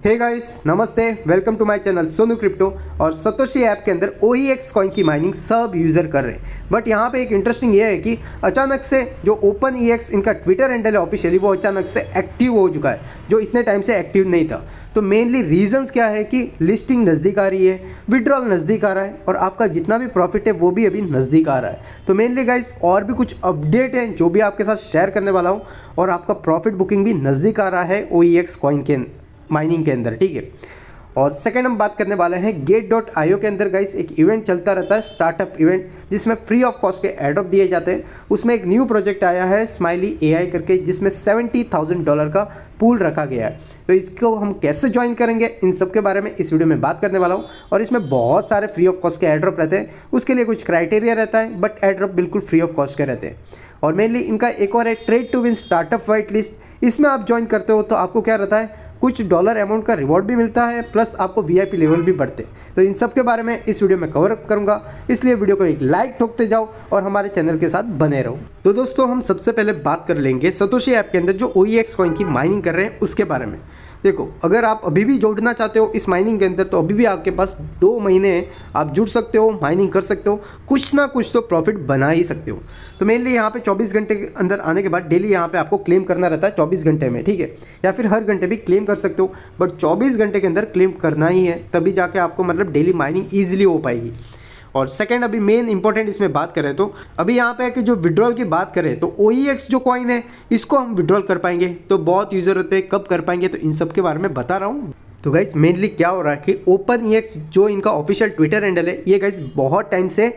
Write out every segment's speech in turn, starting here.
हे guys नमस्ते welcome to my channel Sonu crypto और Satoshi app के अंदर ओ एक्स कॉइन की माइनिंग सब यूज़र कर रहे हैं। बट यहाँ पे एक इंटरेस्टिंग ये है कि अचानक से जो ओपन ई एक्स इनका ट्विटर हैंडल है ऑफिशियली वो अचानक से एक्टिव हो चुका है, जो इतने टाइम से एक्टिव नहीं था। तो मेनली रीजंस क्या है कि लिस्टिंग नज़दीक आ रही है विड्रॉल नज़दीक आ रहा है, और आपका जितना भी प्रॉफिट है, वो भी अभी नज़दीक आ रहा है। तो मेनली गाइस और भी कुछ अपडेट हैं, जो भी आपके साथ शेयर करने वाला हूँ, और आपका प्रॉफिट बुकिंग भी नज़दीक आ रहा है ओ एक्स कॉइन के माइनिंग के अंदर, ठीक है? और सेकेंड हम बात करने वाले हैं गेट डॉट आईओ के अंदर गाइस एक इवेंट चलता रहता है स्टार्टअप इवेंट जिसमें फ्री ऑफ़ कॉस्ट के एडॉप दिए जाते हैं। उसमें एक न्यू प्रोजेक्ट आया है स्माइली एआई करके, जिसमें सेवेंटी थाउज़ेंड डॉलर का पूल रखा गया है। तो इसको हम कैसे ज्वाइन करेंगे? इन सब के बारे में इस वीडियो में बात करने वाला हूँ। और इसमें बहुत सारे फ्री ऑफ़ कॉस्ट के एड्रॉप रहते हैं। उसके लिए कुछ क्राइटेरिया रहता है बट एड्रॉप बिल्कुल फ्री ऑफ़ कॉस्ट के रहते हैं। और मेनली इनका एक और है trade to win startup white list इसमें आप ज्वाइन करते हो तो आपको क्या रहता है? कुछ डॉलर अमाउंट का रिवॉर्ड भी मिलता है प्लस आपको वीआईपी लेवल भी बढ़ते तो इन सब के बारे में इस वीडियो में कवर करूँगा। इसलिए वीडियो को एक लाइक ठोकते जाओ और हमारे चैनल के साथ बने रहो। तो दोस्तों, हम सबसे पहले बात कर लेंगे सतोशी ऐप के अंदर जो ओईएक्स कॉइन की माइनिंग कर रहे हैं, उसके बारे में। देखो, अगर आप अभी भी जोड़ना चाहते हो इस माइनिंग के अंदर तो अभी भी आपके पास दो महीने आप जुड़ सकते हो माइनिंग कर सकते हो, कुछ ना कुछ तो प्रॉफिट बना ही सकते हो। तो मेनली यहाँ पे 24 घंटे के अंदर आने के बाद डेली यहाँ पे आपको क्लेम करना रहता है 24 घंटे में, ठीक है? या फिर हर घंटे भी क्लेम कर सकते हो बट 24 घंटे के अंदर क्लेम करना ही है, तभी जाके आपको मतलब डेली माइनिंग ईजिली हो पाएगी। और सेकेंड अभी मेन इंपॉर्टेंट इसमें बात करें तो अभी यहाँ पे कि जो विड्रॉल की बात करें तो OEX जो कॉइन है, इसको हम विड्रॉल कर पाएँगे। तो बहुत यूज़र होते हैं, कब कर पाएँगे तो इन सब के बारे में बता रहा हूँ। तो गाइज़ मेनली क्या हो रहा है कि ओपन ई जो इनका ऑफिशियल ट्विटर हैंडल है, ये गाइज़ बहुत टाइम से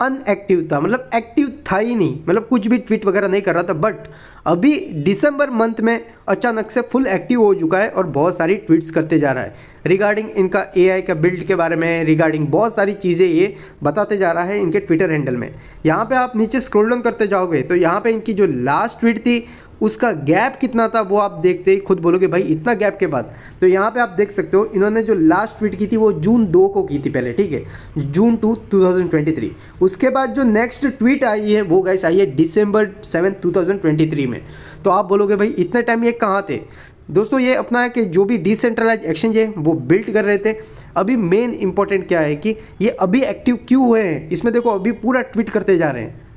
अनएक्टिव था। मतलब एक्टिव था ही नहीं। मतलब कुछ भी ट्वीट वगैरह नहीं कर रहा था बट अभी दिसंबर मंथ में अचानक से फुल एक्टिव हो चुका है और बहुत सारी ट्वीट्स करते जा रहा है। रिगार्डिंग इनका एआई का बिल्ड के बारे में रिगार्डिंग बहुत सारी चीज़ें ये बताते जा रहा है इनके ट्विटर हैंडल में। यहाँ पे आप नीचे स्क्रोल डाउन करते जाओगे तो यहाँ पे इनकी जो लास्ट ट्वीट थी उसका गैप कितना था वो आप देखते ही खुद बोलोगे, भाई, इतना गैप के बाद। तो यहाँ पे आप देख सकते हो, इन्होंने जो लास्ट ट्वीट की थी वो जून दो को की थी पहले, ठीक है? जून टू 2023 उसके बाद जो नेक्स्ट ट्वीट आई है, वो गाइस आई है डिसम्बर सेवन 2023 में। तो आप बोलोगे, भाई, इतने टाइम ये कहाँ थे? दोस्तों, ये अपना है कि जो भी डिसेंट्रलाइज एक्सचेंज है, वो बिल्ड कर रहे थे। अभी मेन इंपॉर्टेंट क्या है कि ये अभी एक्टिव क्यों हुए हैं? इसमें देखो, अभी पूरा ट्वीट करते जा रहे हैं।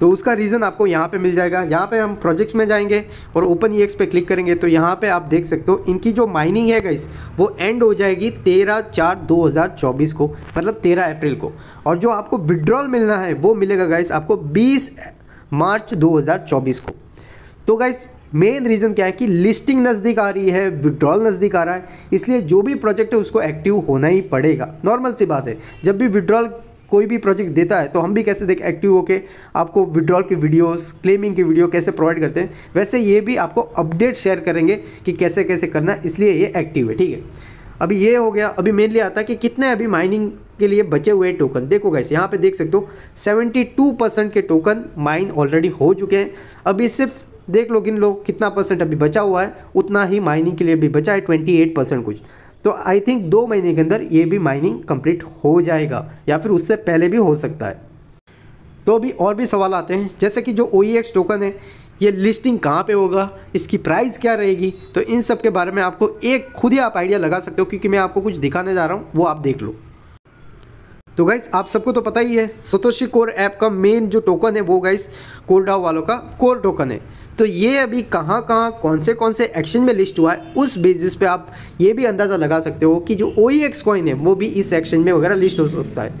तो उसका रीज़न आपको यहाँ पे मिल जाएगा। यहाँ पे हम प्रोजेक्ट्स में जाएँगे और ओपन ईएक्स पे क्लिक करेंगे। तो यहाँ पे आप देख सकते हो, इनकी जो माइनिंग है गाइस वो एंड हो जाएगी तेरह चार दो हज़ार चौबीस को मतलब तेरह अप्रैल को। और जो आपको विड्रॉल मिलना है, वो मिलेगा गाइस आपको बीस मार्च दो हज़ार चौबीस को। तो गाइस मेन रीज़न क्या है कि लिस्टिंग नज़दीक आ रही है विड्रॉल नज़दीक आ रहा है। इसलिए जो भी प्रोजेक्ट है, उसको एक्टिव होना ही पड़ेगा। नॉर्मल सी बात है। जब भी विड्रॉल कोई भी प्रोजेक्ट देता है तो हम भी कैसे देख एक्टिव होके आपको विड्रॉल की वीडियोस क्लेमिंग की वीडियो कैसे प्रोवाइड करते हैं, वैसे ये भी आपको अपडेट शेयर करेंगे कि कैसे कैसे करना है, इसलिए ये एक्टिव है, ठीक है। अभी ये हो गया, अभी मेनली आता है कि कितने अभी माइनिंग के लिए बचे हुए टोकन देखो गैस यहाँ पे देख सकते हो 72 परसेंट के टोकन माइन ऑलरेडी हो चुके हैं। अभी सिर्फ़ देख लो, गिन लो, कितना परसेंट अभी बचा हुआ है, उतना ही माइनिंग के लिए भी बचा है 28 परसेंट कुछ। तो आई थिंक दो महीने के अंदर ये भी माइनिंग कंप्लीट हो जाएगा, या फिर उससे पहले भी हो सकता है। तो अभी और भी सवाल आते हैं, जैसे कि जो OEX टोकन है, ये लिस्टिंग कहाँ पे होगा, इसकी प्राइस क्या रहेगी? तो इन सब के बारे में आपको एक खुद ही आप आइडिया लगा सकते हो, क्योंकि मैं आपको कुछ दिखाने जा रहा हूँ, वो आप देख लो। तो गाइस आप सबको तो पता ही है सतोशी कोर ऐप का मेन जो टोकन है वो गाइस कोरडाओ वालों का कोर टोकन है। तो ये अभी कहाँ कहाँ, कौन से कौन से एक्सचेंज में लिस्ट हुआ है, उस बेसिस पे आप ये भी अंदाज़ा लगा सकते हो कि जो ओ कॉइन है, वो भी इस एक्सचेंज में वगैरह लिस्ट हो सकता है।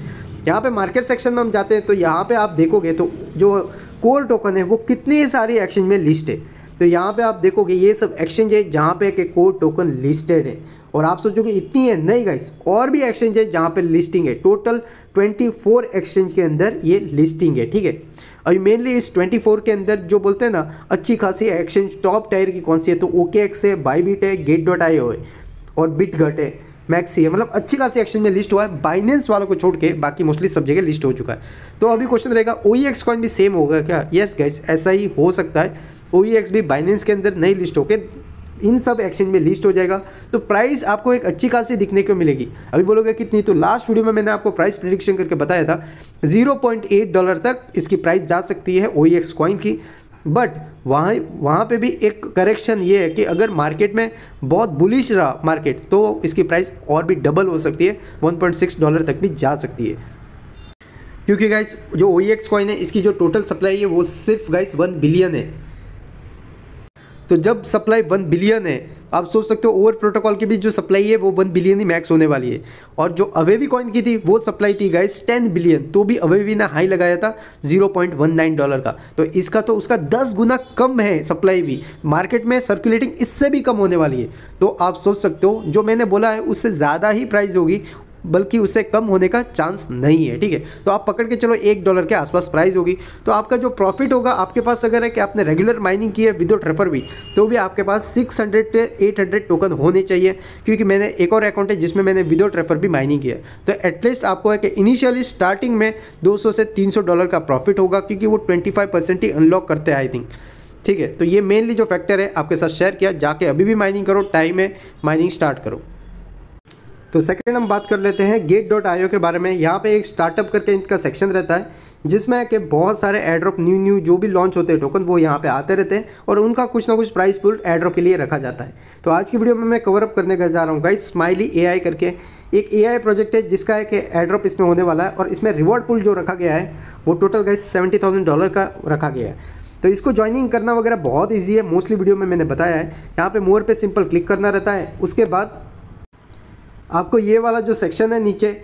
यहाँ पे मार्केट सेक्शन में हम जाते हैं तो यहाँ पे आप देखोगे तो जो कोर टोकन है, वो कितनी सारी एक्सचेंज में लिस्ट है। तो यहाँ पे आप देखोगे, ये सब एक्सचेंज है जहाँ पे के कोर टोकन लिस्टेड है। और आप सोचोगे इतनी है? नहीं गाइस और भी एक्सचेंज है जहाँ पे लिस्टिंग है। टोटल 24 एक्सचेंज के अंदर ये लिस्टिंग है, ठीक है? अभी मेनली इस 24 के अंदर जो बोलते हैं ना, अच्छी खासी एक्सचेंज टॉप टायर की कौन सी है? तो ओके एक्स है बाईबिट है गेट डॉट आई है और बिट घट है मैक्सी है। मतलब अच्छी खासी एक्सचेंज में लिस्ट हुआ है। बाइनेंस वालों को छोड़ के बाकी मोस्टली सब जगह लिस्ट हो चुका है। तो अभी क्वेश्चन रहेगा ओ एक्स कॉइन भी सेम होगा क्या? यस गैस ऐसा ही हो सकता है। ओ ई एक्स भी बाइनेंस के अंदर नहीं लिस्ट होकर इन सब एक्सचेंज में लिस्ट हो जाएगा। तो प्राइस आपको एक अच्छी खासी दिखने को मिलेगी। अभी बोलोगे कितनी तो लास्ट वीडियो में मैंने आपको प्राइस प्रिडिक्शन करके बताया था। 0.8 डॉलर तक इसकी प्राइस जा सकती है ओ कॉइन की। बट वहाँ वहाँ पे भी एक करेक्शन ये है कि अगर मार्केट में बहुत बुलिश रहा मार्केट तो इसकी प्राइस और भी डबल हो सकती है। 1.6 डॉलर तक भी जा सकती है। क्योंकि गाइस जो ओ एक्स कॉइन है, इसकी जो टोटल सप्लाई है, वो सिर्फ़ गाइस वन बिलियन है। तो जब सप्लाई वन बिलियन है, आप सोच सकते हो ओवर प्रोटोकॉल की भी जो सप्लाई है, वो वन बिलियन ही मैक्स होने वाली है। और जो अवेवी कॉइन की थी, वो सप्लाई थी गाइस टेन बिलियन तो भी अवेवी ने हाई लगाया था zero point one nine dollar का। तो इसका तो उसका दस गुना कम है सप्लाई भी। मार्केट में सर्कुलेटिंग इससे भी कम होने वाली है। तो आप सोच सकते हो, जो मैंने बोला है, उससे ज़्यादा ही प्राइस होगी। बल्कि उससे कम होने का चांस नहीं है, ठीक है? तो आप पकड़ के चलो, एक डॉलर के आसपास प्राइस होगी। तो आपका जो प्रॉफिट होगा, आपके पास अगर है कि आपने रेगुलर माइनिंग की है विदाउट रेफर भी तो भी आपके पास 600 से 800 टोकन होने चाहिए। क्योंकि मैंने एक और अकाउंट है जिसमें मैंने विदाउट रेफर भी माइनिंग किया तो एटलीस्ट आपको है कि इनिशियली स्टार्टिंग में दो सौ से तीन सौ डॉलर का प्रॉफिट होगा, क्योंकि वो ट्वेंटी ही अनलॉक करते हैं आई थिंक ठीक है? तो ये मेनली जो फैक्टर है, आपके साथ शेयर किया। जाके अभी भी माइनिंग करो टाइम है माइनिंग स्टार्ट करो। तो सेकेंड हम बात कर लेते हैं गेट डॉट आईओ के बारे में। यहाँ पे एक स्टार्टअप करके इनका सेक्शन रहता है, जिसमें कि बहुत सारे एड्रॉप न्यू न्यू जो भी लॉन्च होते हैं टोकन वो यहाँ पे आते रहते हैं और उनका कुछ ना कुछ प्राइस पुल एड्रॉप के लिए रखा जाता है। तो आज की वीडियो में मैं कवर अप करने का जा रहा हूँ गाइस स्माइली ए करके। एक एआई प्रोजेक्ट है, जिसका एक एड्रॉप इसमें होने वाला है और इसमें रिवॉर्ड पुल जो रखा गया है, वो total guys seventy thousand dollar का रखा गया है। तो इसको ज्वाइनिंग करना वगैरह बहुत ईजी है मोस्टली वीडियो में मैंने बताया है। यहाँ पे मोर पे सिंपल क्लिक करना रहता है। उसके बाद आपको ये वाला जो सेक्शन है नीचे,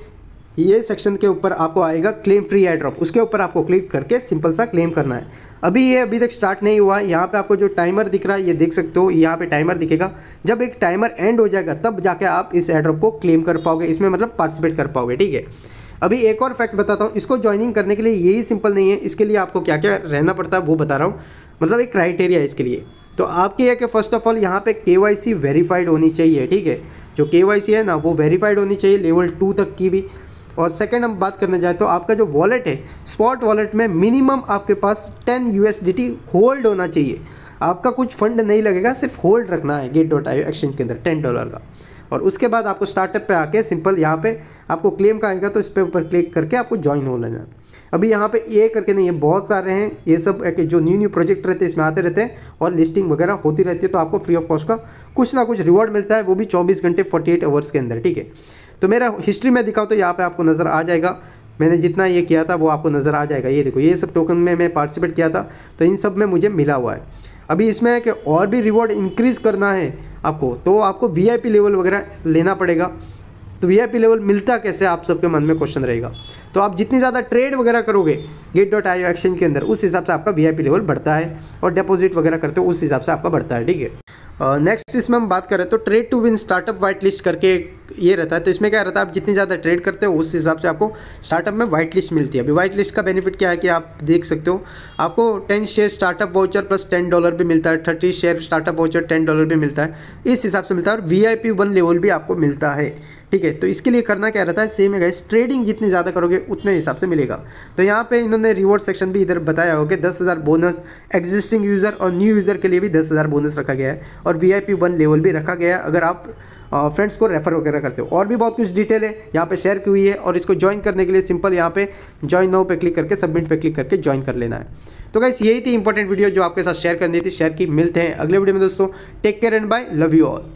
ये सेक्शन के ऊपर आपको आएगा क्लेम फ्री एयर ड्रॉप उसके ऊपर आपको क्लिक करके सिंपल सा क्लेम करना है। अभी ये अभी तक स्टार्ट नहीं हुआ, यहाँ पे आपको जो टाइमर दिख रहा है, ये देख सकते हो, यहाँ पे टाइमर दिखेगा। जब एक टाइमर एंड हो जाएगा, तब जाके आप इस एयर ड्रॉप को क्लेम कर पाओगे, इसमें मतलब पार्टिसिपेट कर पाओगे, ठीक है? अभी एक और फैक्ट बताता हूँ, इसको ज्वाइनिंग करने के लिए यही सिंपल नहीं है, इसके लिए आपको क्या क्या रहना पड़ता है वो बता रहा हूँ। मतलब एक क्राइटेरिया है इसके लिए। तो आपके है कि फ़र्स्ट ऑफ़ ऑल यहाँ पे के वेरीफाइड होनी चाहिए, ठीक है? जो के है ना, वो वेरीफाइड होनी चाहिए लेवल टू तक की भी। और सेकेंड हम बात करने जाए तो आपका जो वॉलेट है स्पॉट वॉलेट में मिनिमम आपके पास टेन यू होल्ड होना चाहिए। आपका कुछ फंड नहीं लगेगा, सिर्फ़ होल्ड रखना है गेट डॉट आई एक्सचेंज के अंदर टेन डॉलर का। और उसके बाद आपको स्टार्टअप पे आके सिंपल यहाँ पे आपको क्लेम का आएगा तो इस पर ऊपर क्लिक करके आपको ज्वाइन हो लेना। अभी यहाँ पे ये करके नहीं है बहुत सारे हैं, ये सब जो न्यू न्यू प्रोजेक्ट रहते हैं, इसमें आते रहते हैं और लिस्टिंग वगैरह होती रहती है तो आपको फ्री ऑफ़ कॉस्ट का कुछ ना कुछ रिवॉर्ड मिलता है, वो भी चौबीस घंटे फोर्टी एट आवर्स के अंदर, ठीक है? तो मेरा हिस्ट्री में दिखाओ तो यहाँ पर आपको नज़र आ जाएगा। मैंने जितना ये किया था, वो आपको नज़र आ जाएगा। ये देखो, ये सब टोकन में मैं पार्टिसिपेट किया था तो इन सब में मुझे मिला हुआ है। अभी इसमें है कि और भी रिवॉर्ड इंक्रीज़ करना है आपको तो आपको वीआईपी लेवल वगैरह लेना पड़ेगा। तो वीआईपी लेवल मिलता कैसे आप सबके मन में क्वेश्चन रहेगा? तो आप जितनी ज़्यादा ट्रेड वगैरह करोगे गेट डॉट आई एक्सचेंज के अंदर, उस हिसाब से आपका वीआईपी लेवल बढ़ता है और डिपॉजिट वगैरह करते हो, उस हिसाब से आपका बढ़ता है, ठीक है? नेक्स्ट इसमें हम बात करें तो trade to win startup white list करके ये रहता है। तो इसमें क्या रहता है, आप जितनी ज़्यादा ट्रेड करते हो, उस हिसाब से आपको स्टार्टअप में वाइट लिस्ट मिलती है। अभी वाइट लिस्ट का बेनिफिट क्या है कि आप देख सकते हो, आपको ten share startup voucher plus ten dollar भी मिलता है thirty share startup voucher ten dollar भी मिलता है, इस हिसाब से मिलता है और V I P one level भी आपको मिलता है। ठीक है तो इसके लिए करना क्या रहता है? सेम है गाइस ट्रेडिंग जितनी ज़्यादा करोगे, उतने हिसाब से मिलेगा। तो यहाँ पे इन्होंने रिवॉर्ड सेक्शन भी इधर बताया हो कि दस हज़ार बोनस एग्जिस्टिंग यूज़र और न्यू यूज़र के लिए भी दस हज़ार बोनस रखा गया है और V I P one level भी रखा गया है। अगर आप फ्रेंड्स को रेफर वगैरह करते हो, और भी बहुत कुछ डिटेल है, यहाँ पे शेयर की हुई है और इसको ज्वाइन करने के लिए सिंपल यहाँ पे ज्वाइन नाउ पे क्लिक करके सबमिट पे क्लिक करके ज्वाइन कर लेना है। तो गाइस यही थी इंपॉर्टेंट वीडियो जो आपके साथ शेयर करनी थी। शेयर की मिलते हैं अगले वीडियो में दोस्तों। Take care and bye love you all